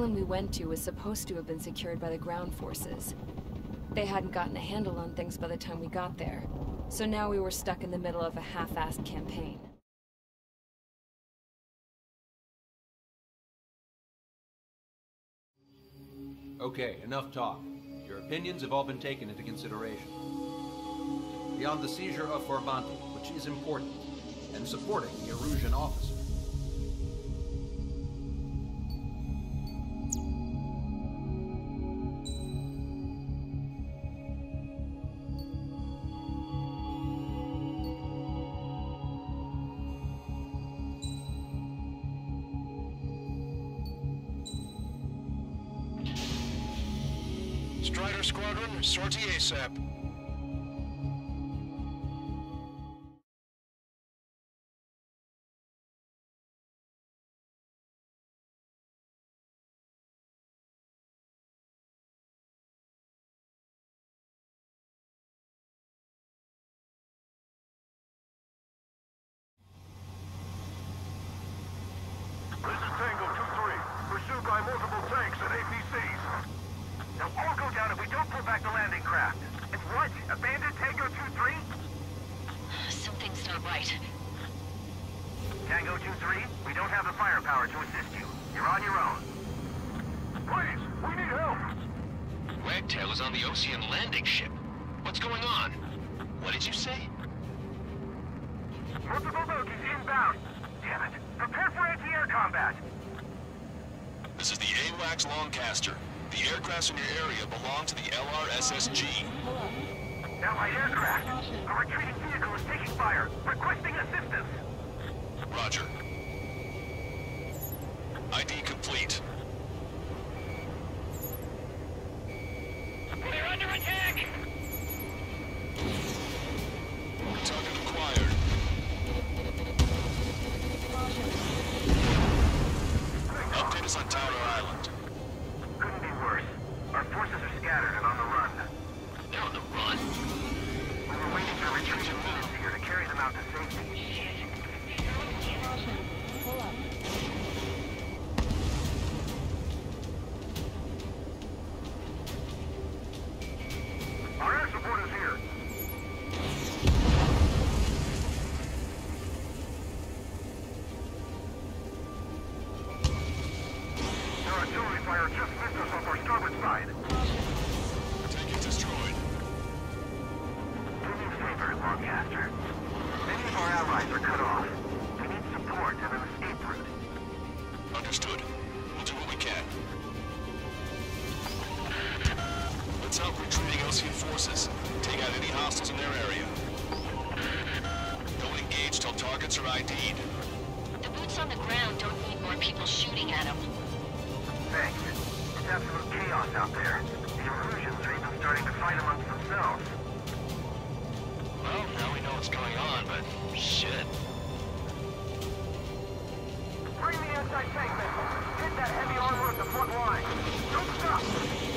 island we went to was supposed to have been secured by the ground forces. They hadn't gotten a handle on things by the time we got there, so now we were stuck in the middle of a half-assed campaign. Okay, enough talk. Your opinions have all been taken into consideration. Beyond the seizure of Farbanti, which is important, and supporting the Erusian officer, Strider Squadron, sortie ASAP. Back the landing craft. And what? Abandon Tango 2-3? Something's not right. Tango 2-3, we don't have the firepower to assist you. You're on your own. Please, we need help. Wagtail is on the Ocean landing ship. What's going on? What did you say? Multiple bogies inbound. Damn it. Prepare for anti-air combat. This is the AWACS Longcaster. The aircrafts in your area belong to the LRSSG. Allied aircraft. A retreating vehicle is taking fire. Requesting assistance. Roger. ID complete. Retreating forces. Take out any hostiles in their area. Don't engage till targets are ID'd. The boots on the ground don't need more people shooting at them. Thanks. It's absolute chaos out there. The Erusians are even starting to fight amongst themselves. Well, now we know what's going on, but shit. Bring the anti-tank missile. Hit that heavy armor at the front line. Don't stop!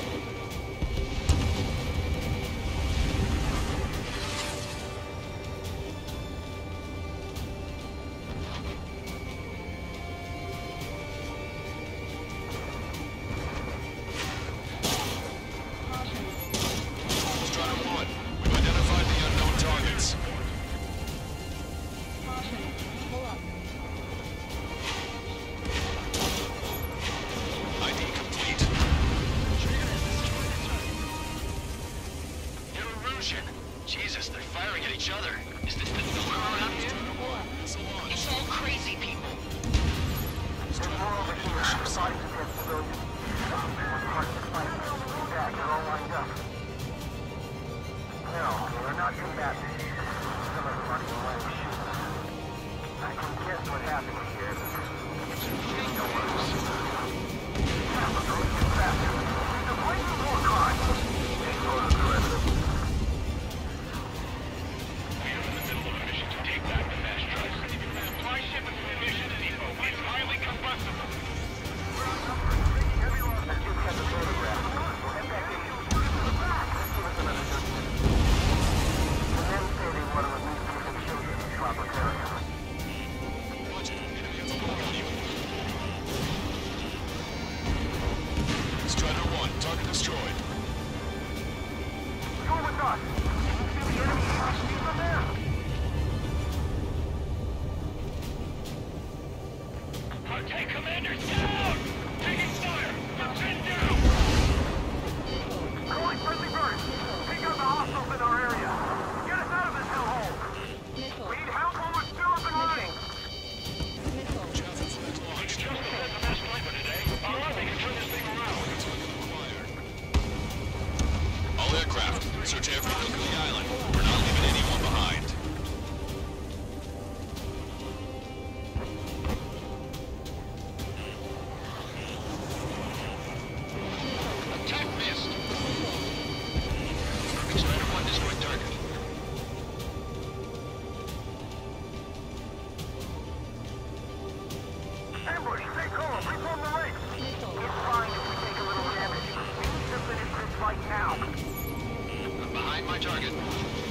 My target.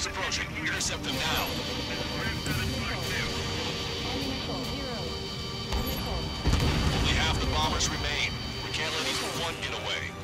Hostiles approaching. Intercept them now. Only half the bombers remain. We can't let even one get away.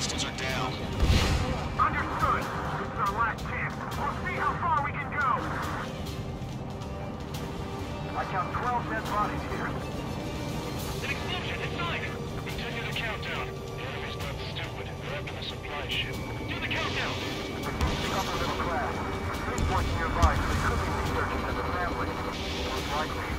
hostiles are down. Understood. This is our last chance. We'll see how far we can go. I count 12 dead bodies here. An explosion inside! Continue the countdown. The enemy's not stupid. They're after the supply ship. Do the countdown! The boost's upper A safe point nearby, so they could be researching as a family. Most likely.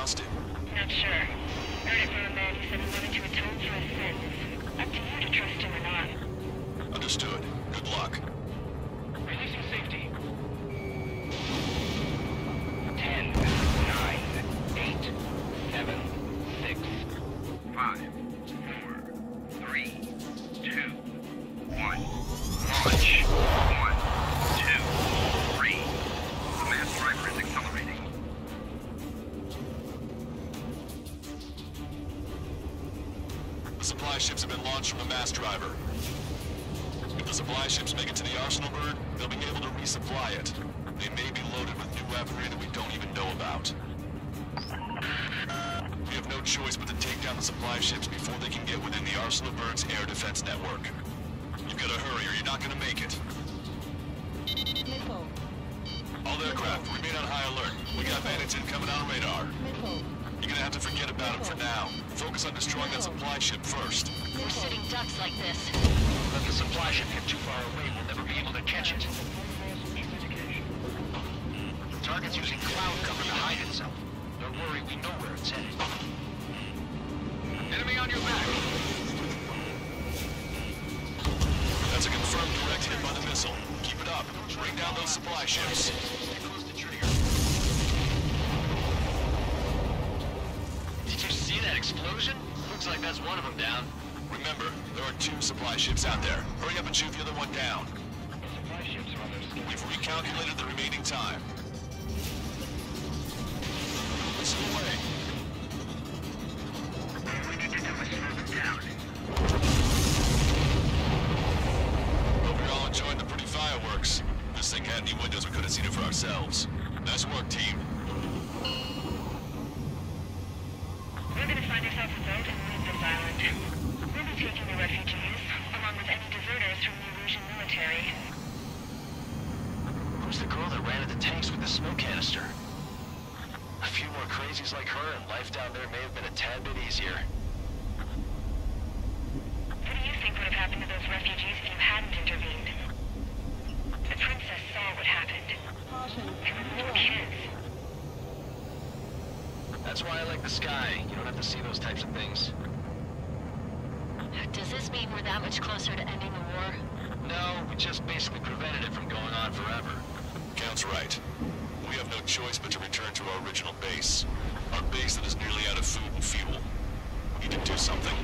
But can it be trusted? Not sure. Heard it from a man who said he wanted to atone for his sins. Up to you to trust him or not. Understood. Good luck. The supply ships make it to the Arsenal bird, they'll be able to resupply it. They may be loaded with new weaponry that we don't even know about. We have no choice but to take down the supply ships before they can get within the Arsenal bird's air defense network. You've got to hurry or you're not going to make it. All aircraft, remain on high alert. We got bandits incoming on radar. Missile. You're gonna have to forget about them for now. Focus on destroying that supply ship first. We're sitting ducks like this. Let the supply ship get too far away, we'll never be able to catch it. Target's using cloud cover to hide itself. Don't worry, we know where it's headed. Enemy on your back. That's a confirmed direct hit by the missile. Keep it up. Bring down those supply ships. Explosion? Looks like that's one of them down. Remember, there are two supply ships out there. Hurry up and shoot the other one down. Supply ships are on their schedule. We've recalculated the remaining time. Listen away. We need to do is slow them down. Hope you're all enjoying the pretty fireworks. This thing had any windows, we could have seen it for ourselves. Nice work, team. We're gonna find ourselves a boat and leave this island. We'll be taking the refugees, along with any deserters from the Erusian military. Who's the girl that ran at the tanks with the smoke canister? A few more crazies like her, and life down there may have been a tad bit easier. What do you think would have happened to those refugees if you hadn't intervened? The princess saw what happened. Caution. They were little kids. That's why I like the sky. You don't have to see those types of things. Does this mean we're that much closer to ending the war? No, we just basically prevented it from going on forever. Count's right. We have no choice but to return to our original base. Our base that is nearly out of food and fuel. We need to do something.